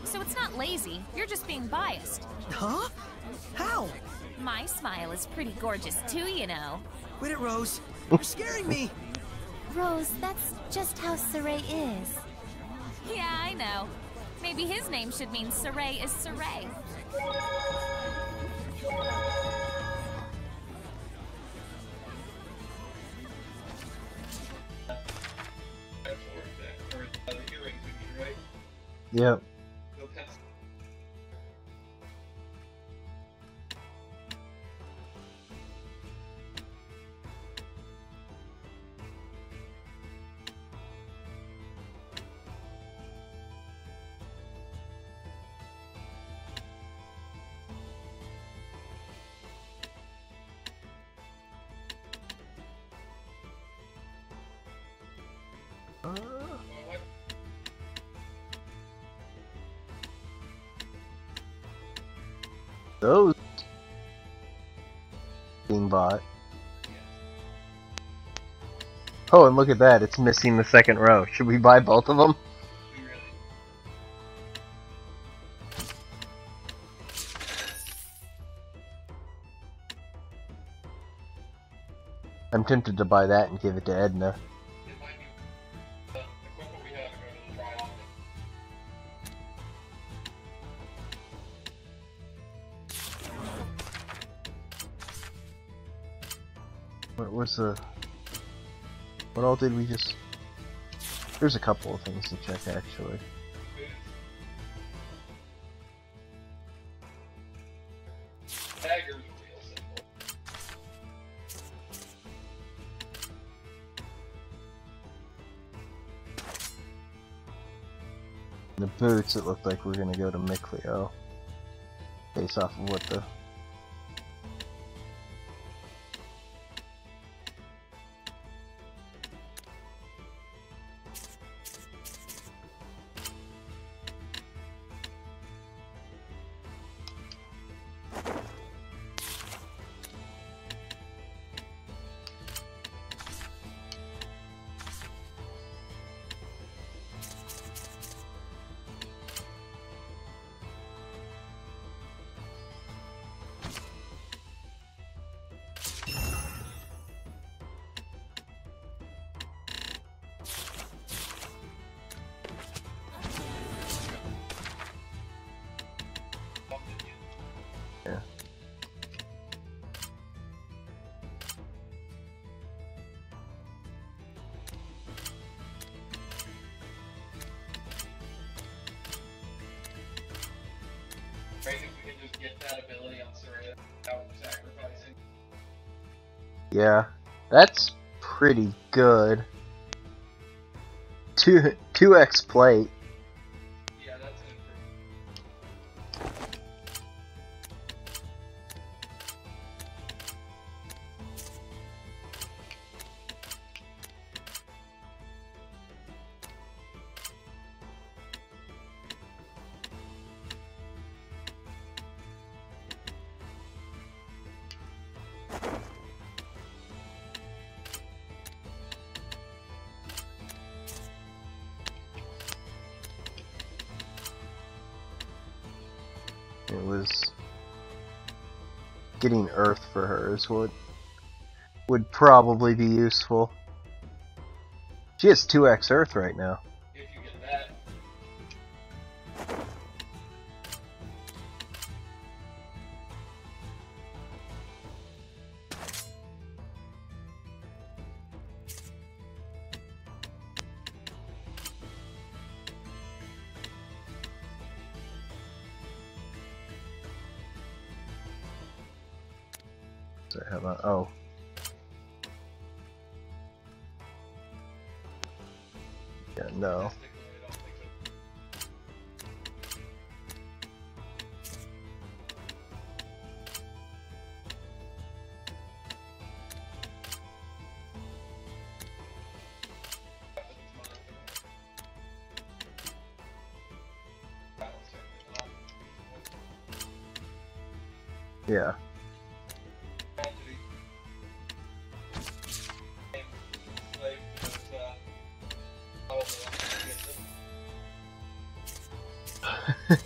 So it's not lazy. You're just being biased. Huh? How? My smile is pretty gorgeous too, you know. Quit it, Rose. You're scaring me. Rose, that's just how Sorey is. Yeah, I know. Maybe his name should mean Sorey is Sorey. Yep. Oh, and look at that, it's missing the second row. Should we buy both of them? I'm tempted to buy that and give it to Edna. What was the... What all did we just... There's a couple of things to check, actually. The boots, it looked like we are gonna go to Mikleo. Based off of what the... pretty good. Two two X plate. What would probably be useful. She has 2x Earth right now.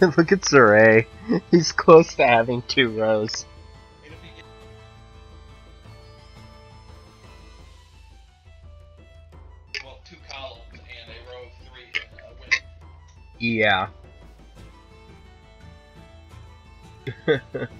Look at Sorey. He's close to having two rows. well, two columns and a row of three uh, Yeah.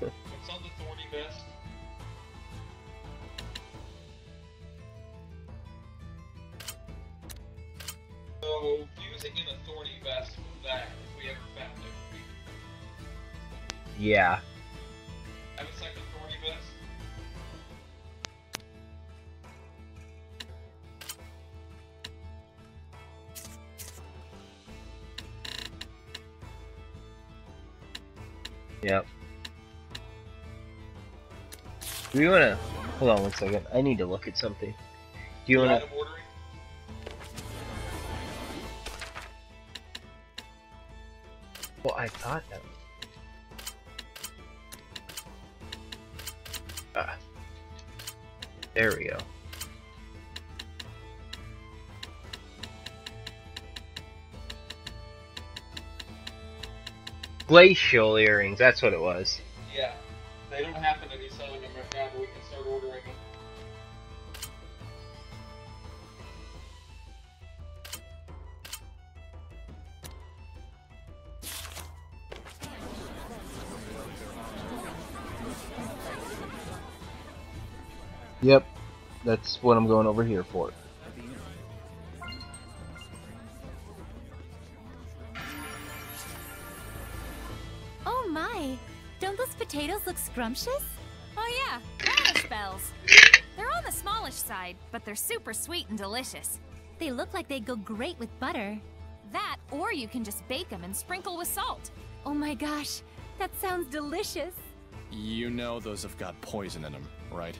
We wanna hold on one second? I need to look at something. Do you wanna. Well I thought that Ah. There we go. Glacial earrings, that's what it was. Yeah. They don't happen That's what I'm going over here for. Oh my! Don't those potatoes look scrumptious? Oh yeah, radish bells. They're on the smallish side, but they're super sweet and delicious. They look like they'd go great with butter. That, or you can just bake them and sprinkle with salt. Oh my gosh, that sounds delicious. You know those have got poison in them, right?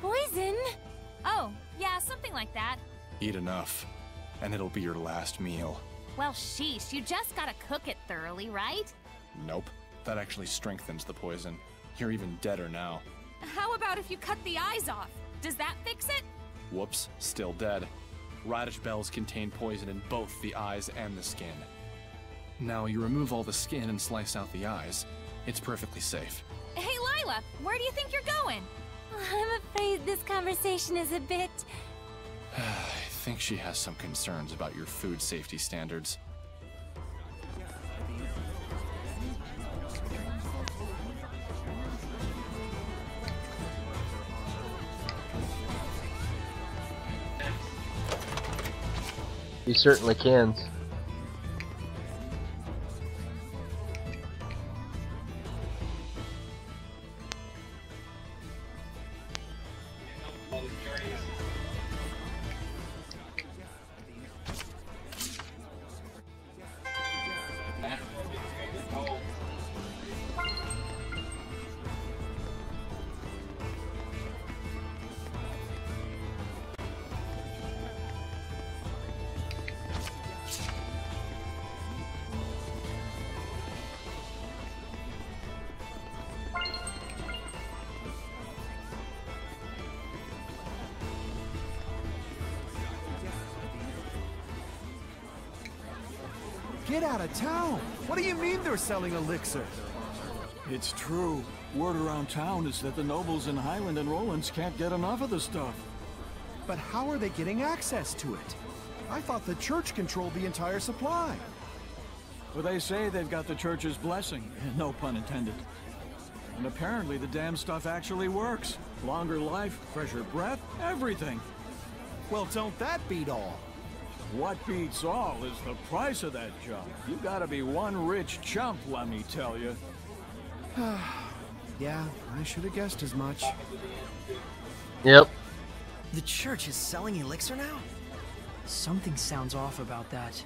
Poison? Oh, yeah, something like that. Eat enough, and it'll be your last meal. Well, sheesh, you just gotta cook it thoroughly, right? Nope. That actually strengthens the poison. You're even deader now. How about if you cut the eyes off? Does that fix it? Whoops, still dead. Radish bells contain poison in both the eyes and the skin. Now you remove all the skin and slice out the eyes. It's perfectly safe. Hey, Lailah, where do you think you're going? I'm afraid this conversation is a bit. I think she has some concerns about your food safety standards. You certainly can. Get out of town! What do you mean they're selling elixir? It's true. Word around town is that the nobles in Hyland and Rolance can't get enough of the stuff. But how are they getting access to it? I thought the church controlled the entire supply. Well, they say they've got the church's blessing, no pun intended. And apparently the damn stuff actually works. Longer life, fresher breath, everything. Well, don't that beat all? What beats all is the price of that junk. You gotta be one rich chump, let me tell you. yeah, I should have guessed as much. Yep. The church is selling elixir now? Something sounds off about that.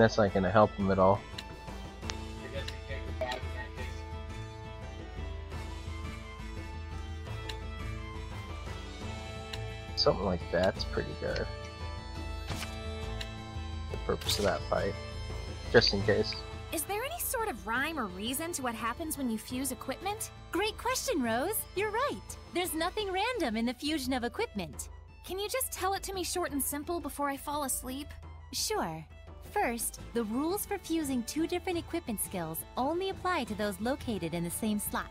That's not gonna help him at all. Something like that's pretty good. The purpose of that fight. Just in case. Is there any sort of rhyme or reason to what happens when you fuse equipment? Great question, Rose. You're right. There's nothing random in the fusion of equipment. Can you just tell it to me short and simple before I fall asleep? Sure. First, the rules for fusing two different equipment skills only apply to those located in the same slot.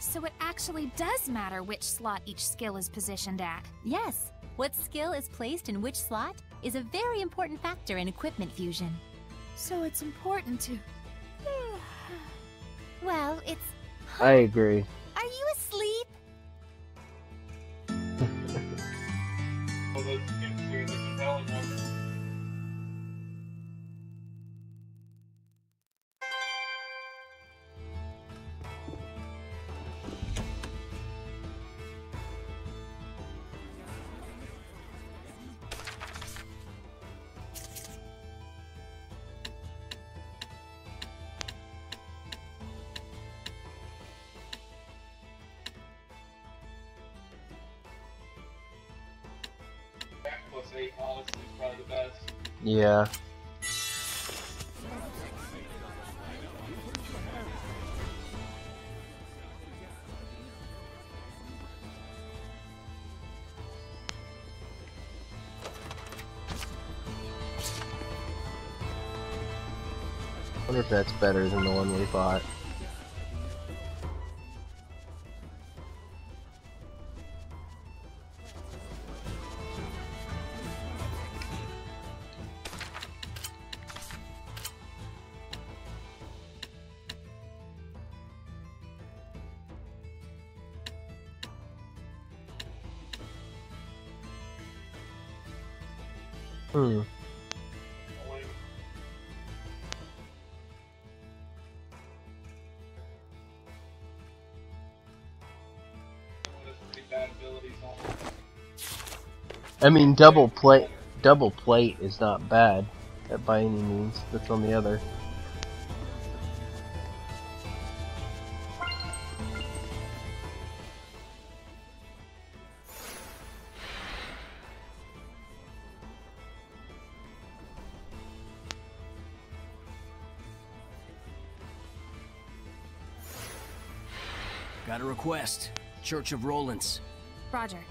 So it actually does matter which slot each skill is positioned at. Yes, what skill is placed in which slot is a very important factor in equipment fusion. So it's important to... well, it's... I agree. Are you asleep? Plus 8 honestly is probably the best. Yeah. wonder if that's better than the one we bought. I mean, double plate, double plate is not bad, uh, by any means. That's on the other. Got a request. Church of Rolance. Roger.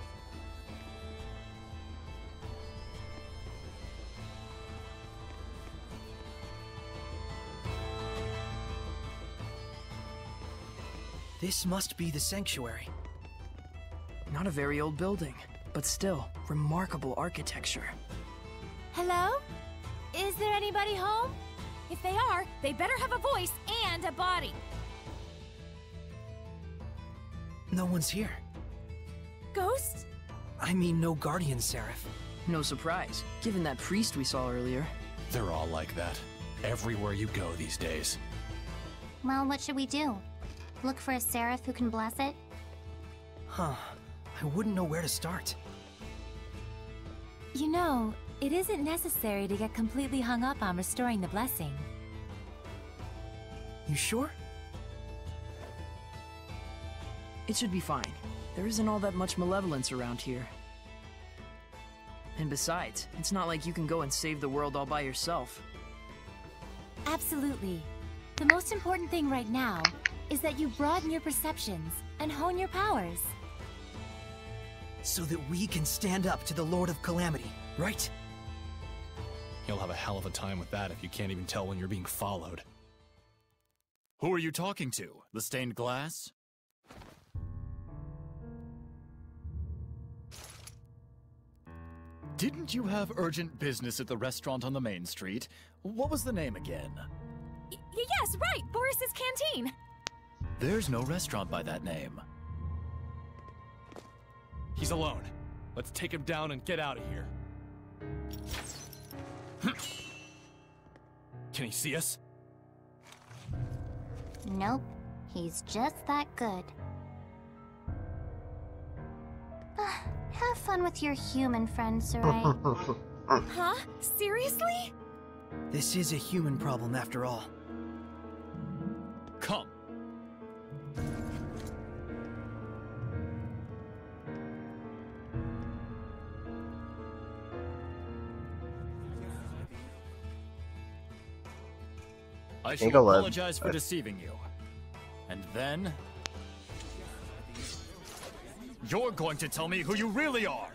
This must be the sanctuary. Not a very old building, but still, remarkable architecture. Hello? Is there anybody home? If they are, they better have a voice and a body. No one's here. Ghosts? I mean, no guardian seraph. No surprise, given that priest we saw earlier. They're all like that. Everywhere you go these days. Well, what should we do? Look for a seraph who can bless it? Huh. I wouldn't know where to start. You know, it isn't necessary to get completely hung up on restoring the blessing. You sure? It should be fine. There isn't all that much malevolence around here. And besides, it's not like you can go and save the world all by yourself. Absolutely. The most important thing right now is that you broaden your perceptions and hone your powers. So that we can stand up to the Lord of Calamity, right? You'll have a hell of a time with that if you can't even tell when you're being followed. Who are you talking to? The stained glass? Didn't you have urgent business at the restaurant on the main street? What was the name again? Y yes, right! Boris's Canteen! There's no restaurant by that name. He's alone. Let's take him down and get out of here. Hmm. Can he see us? Nope. He's just that good. Ah, have fun with your human friend, Sorey. huh? Seriously? This is a human problem after all. Come. I Engel, uh, apologize for deceiving you. And then... You're going to tell me who you really are!